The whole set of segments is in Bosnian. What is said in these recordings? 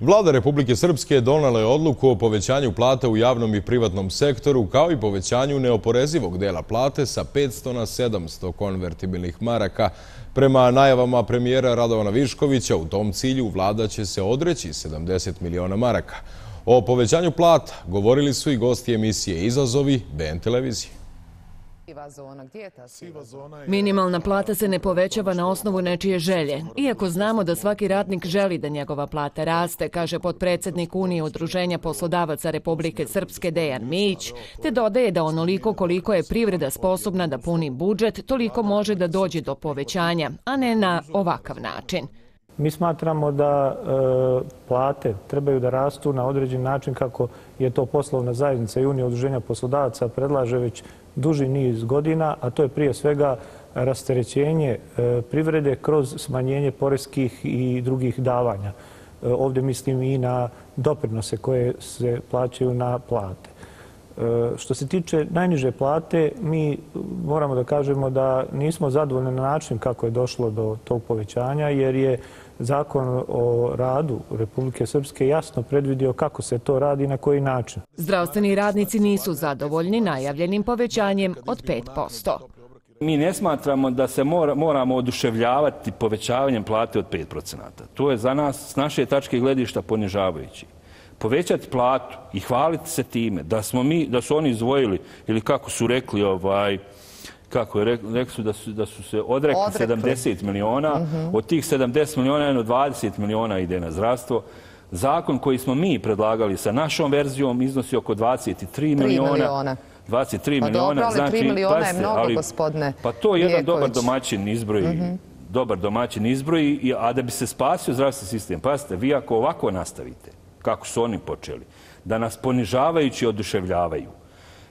Vlada Republike Srpske donala je odluku o povećanju plata u javnom i privatnom sektoru, kao i povećanju neoporezivog dela plate sa 500 na 700 konvertibilnih maraka. Prema najavama premijera Radovana Viškovića, u tom cilju vlada će se odreći 70 miliona maraka. O povećanju plata govorili su i gosti emisije Izazovi BN televizije. Minimalna plata se ne povećava na osnovu nečije želje. Iako znamo da svaki ratnik želi da njegova plata raste, kaže podpredsednik Unije udruženja poslodavaca Republike Srpske Dejan Mić, te dodaje da onoliko koliko je privreda sposobna da puni budžet, toliko može da dođe do povećanja, a ne na ovakav način. Mi smatramo da e, plate trebaju da rastu na određen način kako je to poslovna zajednica i Unija udruženja poslodavaca predlaže već duži niz godina, a to je prije svega rasterećenje e, privrede kroz smanjenje poreskih i drugih davanja. E, ovdje mislim i na doprinose koje se plaćaju na plate. Što se tiče najniže plate, mi moramo da kažemo da nismo zadovoljni na način kako je došlo do tog povećanja, jer je zakon o radu Republike Srpske jasno predvidio kako se to radi i na koji način. Zdravstveni radnici nisu zadovoljni najavljenim povećanjem od 5%. Mi ne smatramo da se moramo oduševljavati povećavanjem plate od 5%. To je za nas, s naše tačke gledišta, ponižavajući. Povećati platu i hvaliti se time da smo mi, da su oni izvojili, ili kako su rekli, ovaj, kako je rekli su da su, da su se odrekli, odrekli. 70 miliona, uh mhm. -huh. od tih 70 miliona jedno 20 miliona ide na zdravstvo. Zakon koji smo mi predlagali sa našom verzijom iznosi oko 23 miliona. miliona. 23 pa miliona. Dobro, ali znači, 3 miliona je mnogo, ali, gospodne Pa to je jedan dobar domaćin izbroj. Uh mhm. -huh. Dobar domaćin izbroj, a da bi se spasio zdravstveni sistem, pazite, vi ako ovako nastavite, kako su oni počeli, da nas ponižavajući oduševljavaju,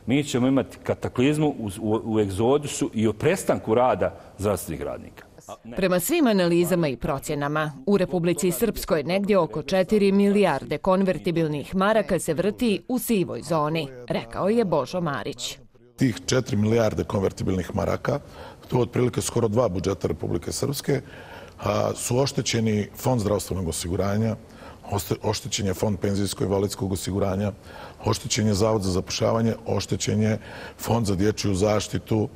mi ćemo imati kataklizmu u, u, u egzodusu i o prestanku rada zdravstvenih radnika. Prema svim analizama i procjenama, u Republici Srpskoj negdje oko 4 milijarde konvertibilnih maraka se vrti u sivoj zoni, rekao je Božo Marić. Tih 4 milijarde konvertibilnih maraka, to je otprilike skoro dva budžeta Republike Srpske, su oštećeni Fond zdravstvenog osiguranja, oštećen je fond penzijskog i osiguranja, oštećen je zavod za zapošljavanje, oštećen je fond za dječju zaštitu,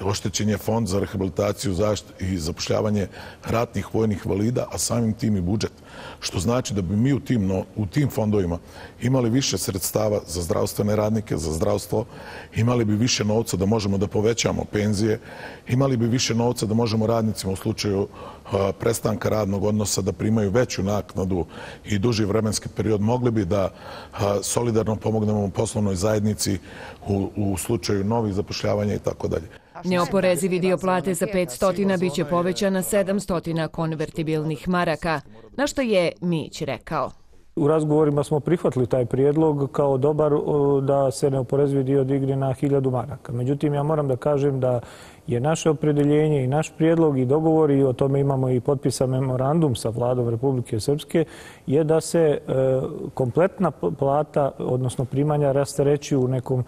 oštećen je fond za rehabilitaciju i zapošljavanje ratnih vojnih valida, a samim tim i budžet. Što znači da bi mi u tim, no, u tim fondovima imali više sredstava za zdravstvene radnike, za zdravstvo, imali bi više novca da možemo da povećamo penzije, imali bi više novca da možemo radnicima u slučaju prestanka radnog odnosa da primaju veću naknadu i duži vremenski period, mogli bi da solidarno pomognemo poslovnoj zajednici u, u slučaju novih zapošljavanja i tako dalje. Neoporezivi dio plate za 500 biće povećan na 700 konvertibilnih maraka, na što je Mić rekao. U razgovorima smo prihvatili taj prijedlog kao dobar da se neoporezivi dio digne na 1000 maraka. Međutim, ja moram da kažem da je naše opredeljenje i naš prijedlog i dogovor i o tome imamo i potpisan memorandum sa vladom Republike Srpske je da se e, kompletna plata, odnosno primanja, rastereći u nekom,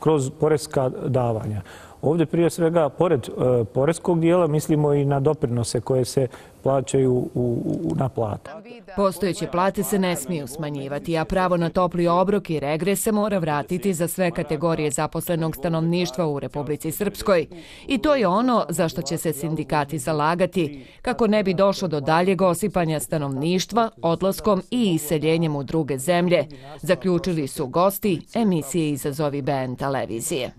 kroz poreska davanja. Ovdje prije svega, pored e, poreskog dijela, mislimo i na doprinose koje se plaćaju u, na plata. Postojeće plate se ne smiju smanjivati, a pravo na topli obrok i regres se mora vratiti za sve kategorije zaposlenog stanovništva u Republici Srpskoj. I to je ono za što će se sindikati zalagati, kako ne bi došlo do daljeg osipanja stanovništva, odlaskom i iseljenjem u druge zemlje, zaključili su gosti emisije Izazovi BN televizije.